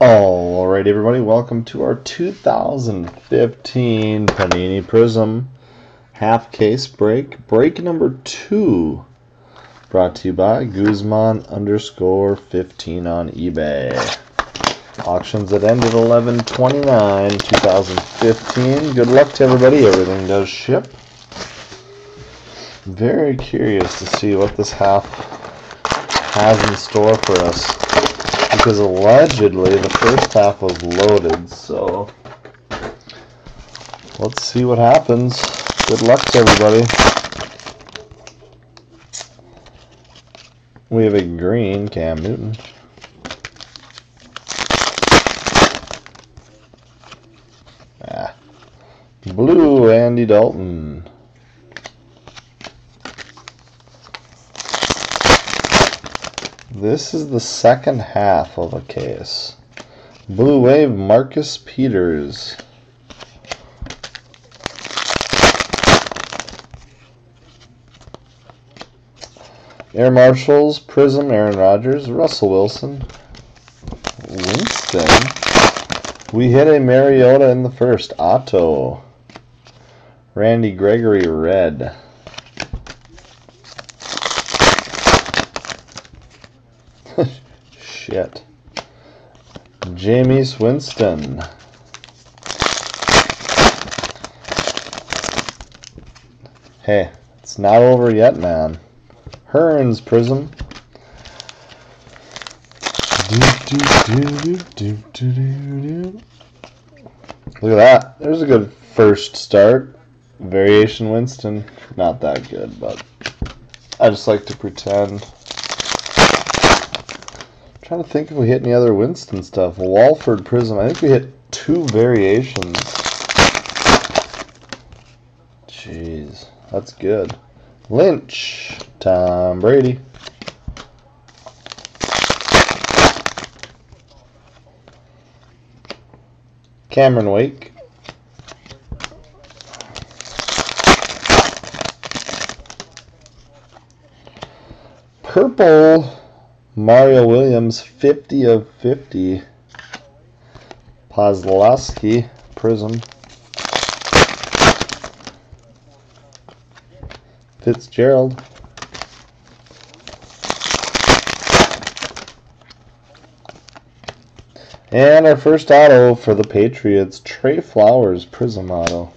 Alright, everybody, welcome to our 2015 Panini Prizm half case break. Break number two. Brought to you by Guzman underscore 15 on eBay. Auctions that ended 11 29 2015. Good luck to everybody. Everything does ship. Very curious to see what this half has in store for us because allegedly the first half was loaded, so let's see what happens. Good luck to everybody. We have a green Cam Newton. Ah. Blue Andy Dalton. This is the second half of a case. Blue Wave Marcus Peters. Air Marshals, Prizm, Aaron Rodgers, Russell Wilson, Winston. We hit a Mariota in the first. Otto. Randy Gregory, Red. Shit. Jameis Winston. Hey, it's not over yet, man. Hearns Prizm. Look at that. There's a good first start. Variation Winston. Not that good, but I just like to pretend trying to think if we hit any other Winston stuff. Walford Prizm. I think we hit two variations. Jeez, that's good. Lynch. Tom Brady. Cameron Wake. Purple Mario Williams, 50 of 50. Pozlowski, Prizm. Fitzgerald. And our first auto for the Patriots, Trey Flowers, Prizm auto.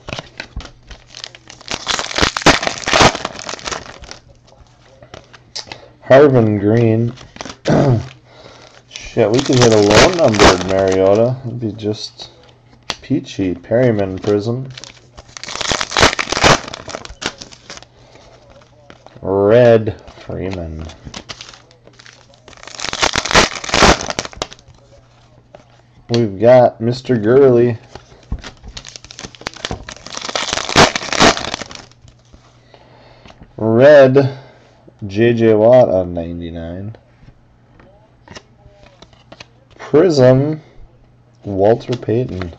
Harvin Green, Shit, we could hit a low numbered Mariota. It'd be just peachy. Perryman Prizm. Red Freeman. We've got Mr. Gurley. Red J.J. Watt on 99. Prizm, Walter Payton.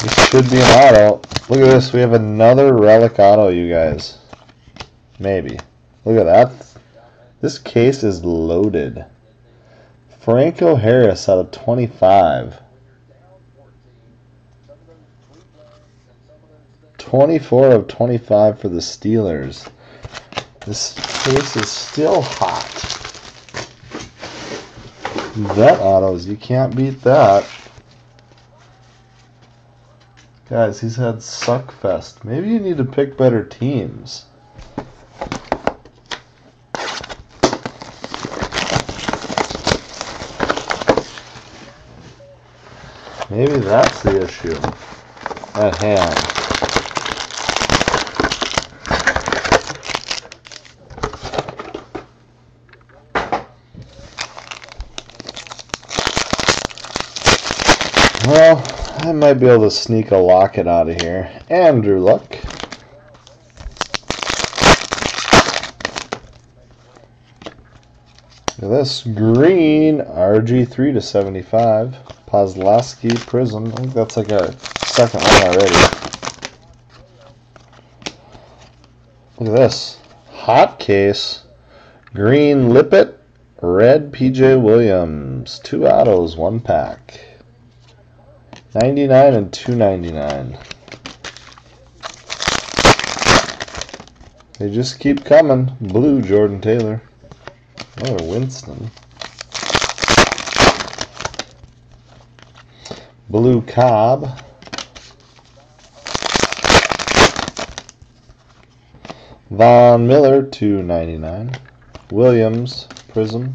This should be an auto. Look at this. We have another relic auto, you guys. Maybe. Look at that. This case is loaded. Franco Harris out of 25. 24 of 25 for the Steelers. This case is still hot. Vet autos, you can't beat that. Guys, he's had Suckfest. Maybe you need to pick better teams. Maybe that's the issue at hand. Well, I might be able to sneak a locket out of here. Andrew Luck. This. Green RG3 to 75. Pozlowski Prizm. I think that's like our second one already. Look at this. Hot case. Green Lippett. Red PJ. Williams, two autos, one pack. 99 and 299. They just keep coming. Blue, Jordan Taylor. Another Winston. Blue Cobb. Von Miller, 299. Williams, Prizm.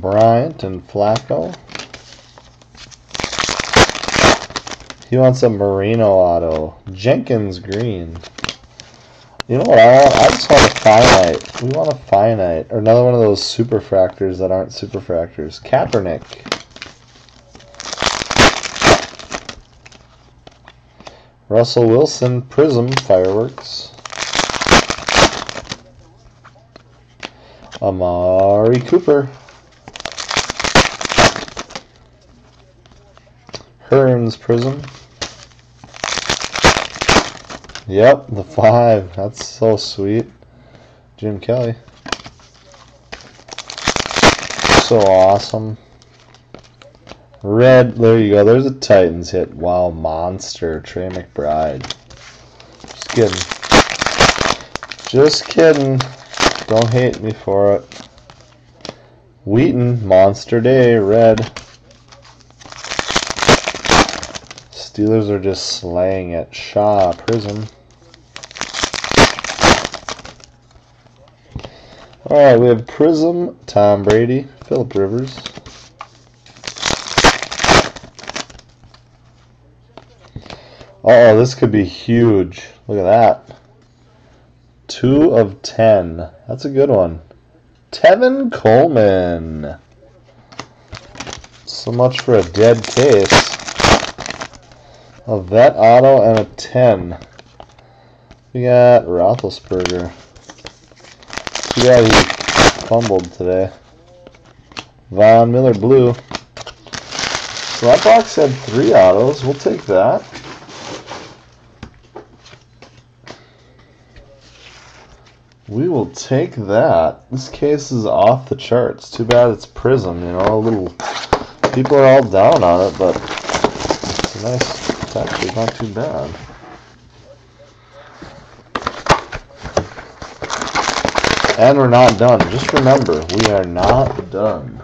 Bryant and Flacco. He wants a Marino auto. Jenkins green. You know what I want? I just want a finite. We want a finite. Or another one of those superfractors that aren't superfractors. Kaepernick. Russell Wilson Prizm Fireworks. Amari Cooper. Hearns Prizm. Yep, the five. That's so sweet. Jim Kelly. So awesome. Red, there you go. There's a Titans hit. Wow, monster. Tre McBride. Just kidding. Just kidding. Don't hate me for it. Wheaton, Monster Day, red. Steelers are just slaying it. Shaw, Prizm. Alright, we have Prizm, Tom Brady, Philip Rivers. Uh oh, this could be huge. Look at that. Two of ten. That's a good one. Tevin Coleman. So much for a dead case. A vet auto and a 10. We got Roethlisberger. Yeah, he fumbled today. Von Miller blue. So that box had three autos. We'll take that. We will take that. This case is off the charts. Too bad it's Prizm, you know, a little... People are all down on it, but it's nice. It's actually not too bad. And we're not done. Just remember, we are not done.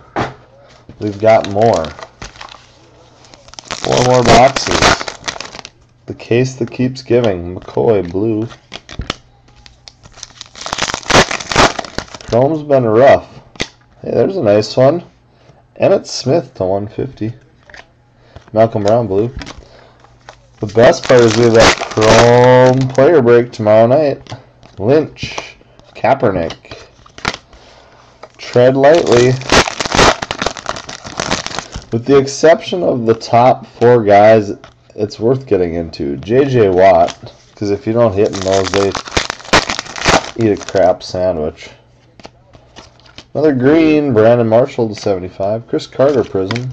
We've got more. Four more boxes. The case that keeps giving. McCoy, blue. Chrome's been rough. Hey, there's a nice one. Emmitt Smith to 150. Malcolm Brown blue. The best part is we have that Chrome player break tomorrow night. Lynch. Kaepernick. Tread lightly. With the exception of the top four guys, it's worth getting into. J.J. Watt, because if you don't hit in those, they eat a crap sandwich. Another green, Brandon Marshall to 75. Cris Carter Prizm.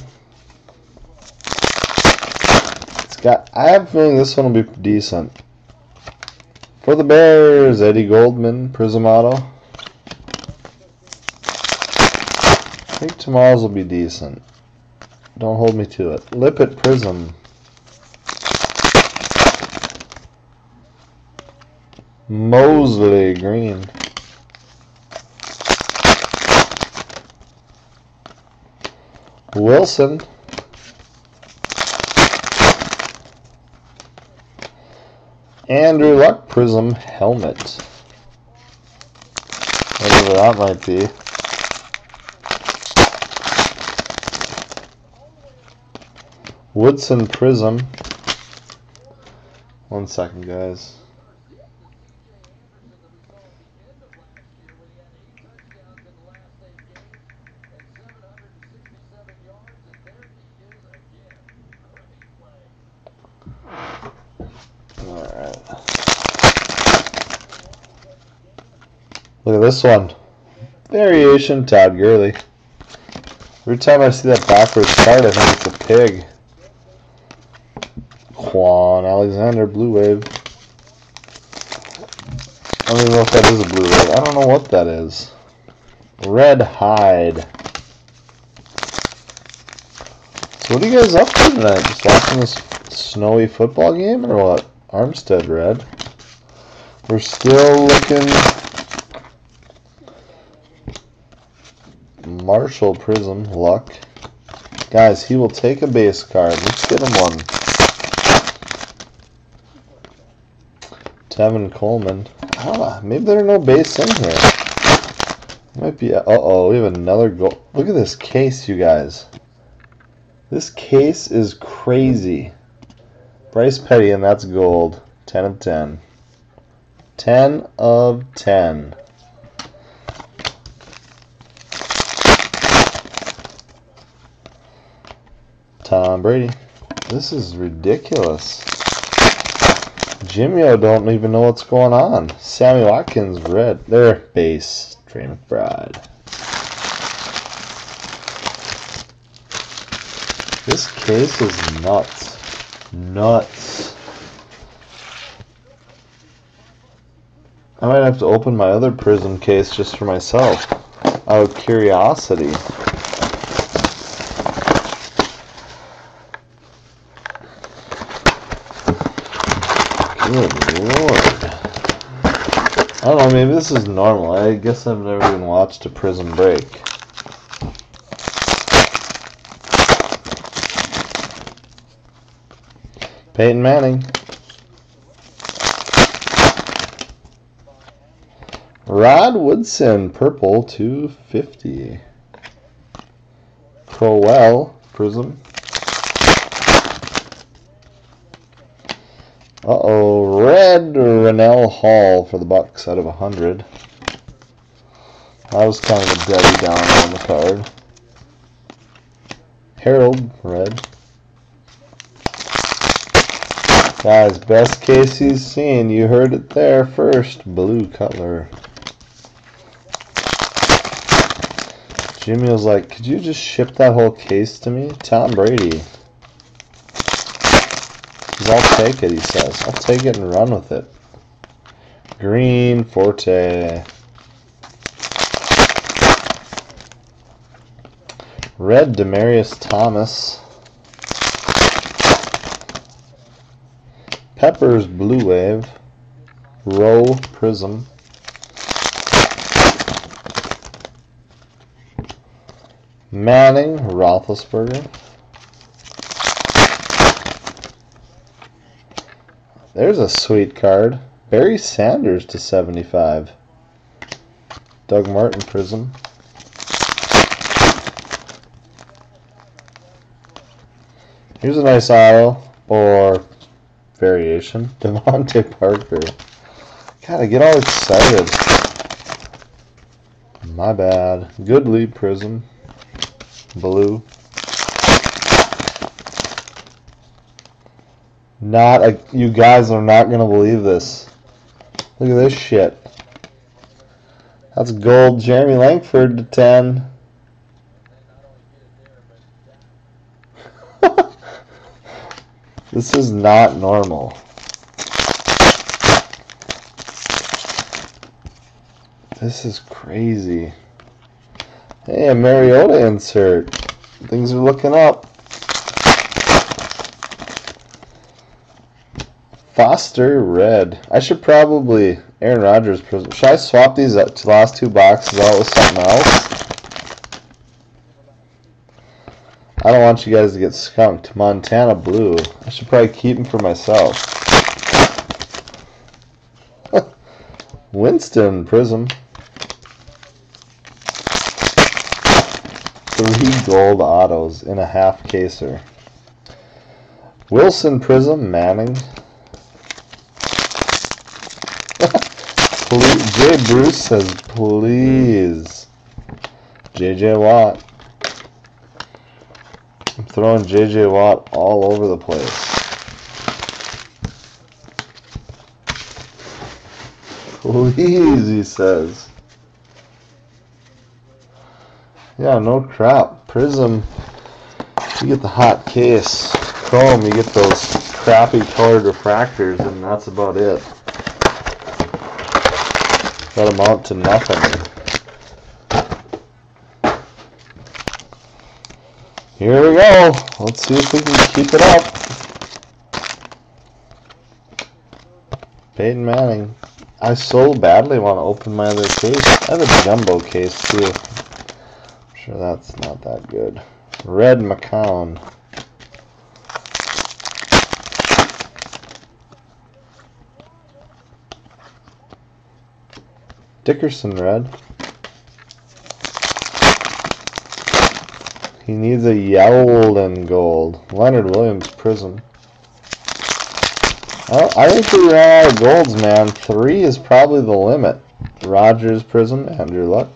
It's got. I have a feeling this one will be decent. For the Bears, Eddie Goldman Prizm Auto. I think tomorrow's will be decent. Don't hold me to it. Lippett Prizm. Mosley Green. Wilson. Andrew Luck Prizm Helmet. Whatever that might be. Woodson Prizm. One second, guys. This one. Variation Todd Gurley. Every time I see that backwards card, I think it's a pig. Kwon Alexander, Blue Wave. I don't even know if that is a blue wave. I don't know what that is. Red hide. So what are you guys up to tonight? Just watching this snowy football game or what? Armstead red. We're still looking Marshall Prizm luck. Guys, he will take a base card. Let's get him one. Tevin Coleman. Ah, maybe there are no base in here. Might be. Uh oh, we have another goal. Look at this case, you guys. This case is crazy. Bryce Petty, and that's gold. 10 of 10. 10 of 10. Tom Brady. This is ridiculous. Jimmy I don't even know what's going on. Sammy Watkins, red. There, base. Tre McBride. This case is nuts. Nuts. I might have to open my other prizm case just for myself. Out of curiosity. Good lord. I don't know, maybe this is normal. I guess I've never even watched a Prison break. Peyton Manning. Rod Woodson, purple, 250. Crowell, prizm. Uh-oh, red Rennell Hall for the Bucks out of 100. That was kind of a Debbie down on the card. Harold, red. Guys, best case he's seen. You heard it there first. Blue Cutler. Jimmy was like, could you just ship that whole case to me? Tom Brady. I'll take it, he says. I'll take it and run with it. Green Forte. Red Demaryius Thomas. Peppers Blue Wave. Rowe Prizm. Manning Roethlisberger. There's a sweet card. Barry Sanders to 75. Doug Martin Prizm. Here's a nice auto or variation. DeVante Parker. Gotta get all excited. My bad. Good lead prizm. Blue. Not a, you guys are not gonna believe this. Look at this shit. That's gold Jeremy Langford to 10. this is not normal. This is crazy. Hey, a Mariota insert. Things are looking up. Foster red. I should probably Aaron Rodgers. Should I swap these last two boxes out with something else? I don't want you guys to get skunked. Montana blue. I should probably keep them for myself. Winston prizm. Three gold autos in a half caser. Wilson prizm Manning. Please, Jay Bruce says, please. JJ Watt. I'm throwing JJ Watt all over the place. Please, he says. Yeah, no crap. Prizm, you get the hot case. Chrome, you get those crappy colored refractors, and that's about it. That amount to nothing. Here we go. Let's see if we can keep it up. Peyton Manning. I so badly want to open my other case. I have a jumbo case too. I'm sure that's not that good. Red McCown. Dickerson red. He needs a Yeldon gold. Leonard Williams prizm. Oh, I think we ran out of golds, man. Three is probably the limit. Rodgers prizm, Andrew Luck.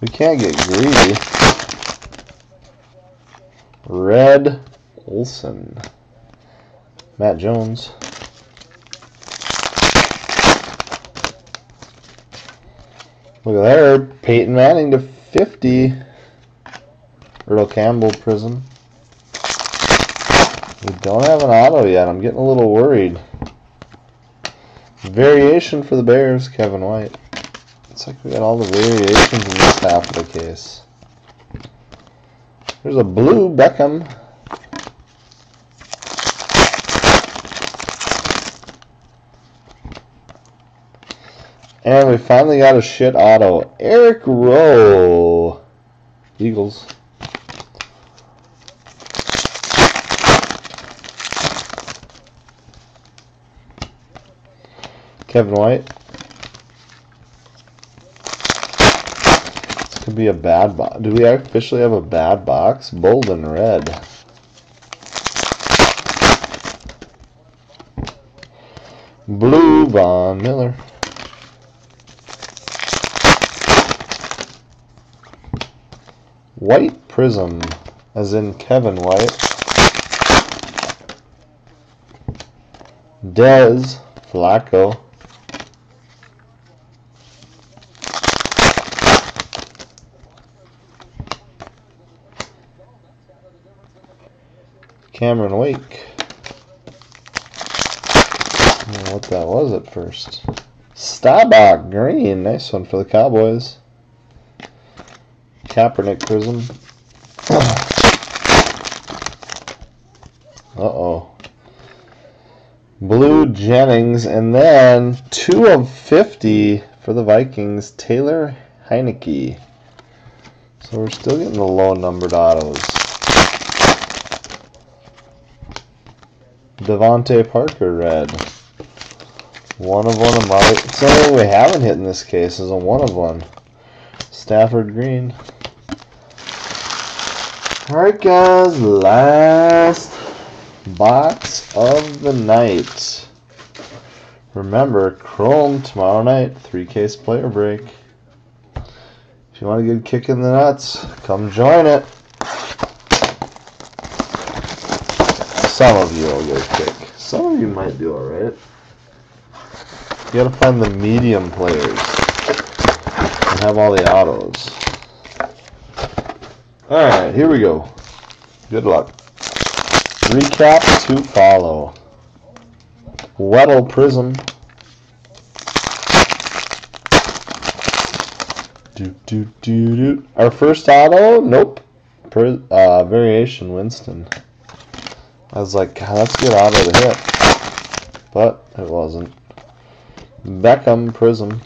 We can't get greedy. Red Olsen. Matt Jones. Look at there. Peyton Manning to 50. Earl Campbell Prizm. We don't have an auto yet. I'm getting a little worried. Variation for the Bears, Kevin White. Looks like we got all the variations in this half of the case. There's a blue Beckham. And we finally got a shit auto. Eric Rowe. Eagles. Kevin White. This could be a bad box. Do we officially have a bad box? Bolden red. Blue Von Miller. White Prizm, as in Kevin White. Dez Flacco. Cameron Wake. what that was at first. Staubach Green. Nice one for the Cowboys. Kaepernick Prizm. Uh-oh. Blue Jennings. And then 2 of 50 for the Vikings. Taylor Heinicke. So we're still getting the low numbered autos. DeVante Parker red. One of one of my. So we haven't hit in this case is a one of one. Stafford Green. Alright guys, last box of the night. Remember, Chrome tomorrow night, three case player break. If you want a good kick in the nuts, come join it. Some of you will get a kick. Some of you might do alright. You gotta find the medium players and have all the autos. Alright, here we go. Good luck. Recap to follow. Weddle Prizm. Do, do, do, do. Our first auto? Nope. Per, uh, variation Winston. I was like, God, that's a good auto to hit. But it wasn't. Beckham Prizm.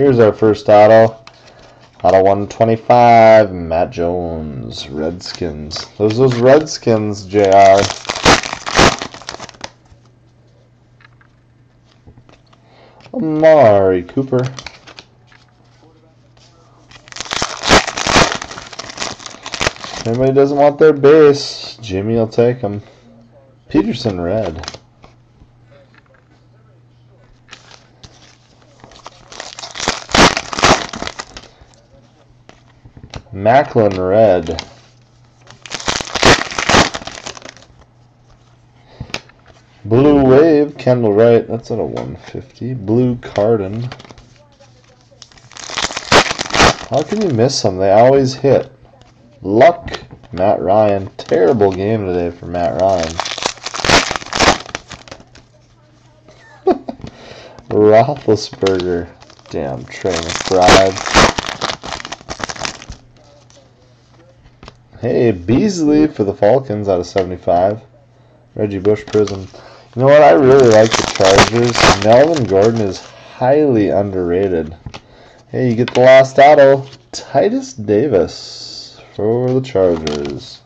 Here's our first auto. Auto 125, Matt Jones, Redskins. Those those Redskins, JR. Amari Cooper. Anybody doesn't want their base, Jimmy will take them. Peterson red. Maclin Red. Blue Wave, Kendall Wright. That's at a 150. Blue Cardin. How can you miss them? They always hit. Luck, Matt Ryan. Terrible game today for Matt Ryan. Roethlisberger. Damn, Tre McBride. Hey, Beasley for the Falcons out of 75. Reggie Bush Prizm. You know what? I really like the Chargers. Melvin Gordon is highly underrated. Hey, you get the last auto. Titus Davis for the Chargers.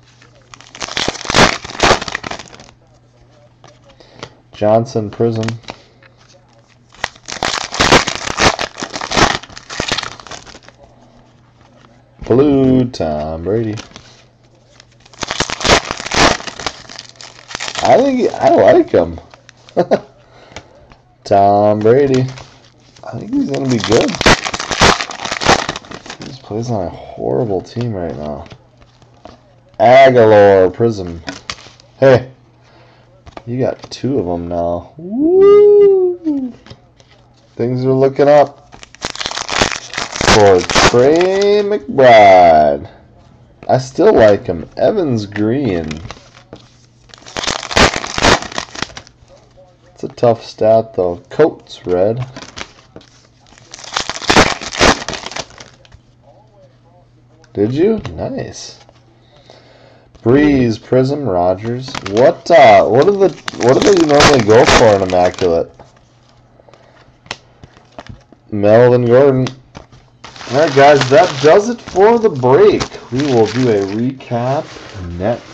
Johnson Prizm. Blue Tom Brady. I think I like him. Tom Brady. I think he's gonna be good. He just plays on a horrible team right now. Agholor Prizm. Hey, you got two of them now. Woo! Things are looking up for Tre McBride. I still like him. Evans Green. A tough stat though. Coates red. Did you? Nice. Brees, Prizm, Rodgers. What uh what are the what do they normally go for in Immaculate? Melvin Gordon. Alright guys, that does it for the break. We will do a recap next.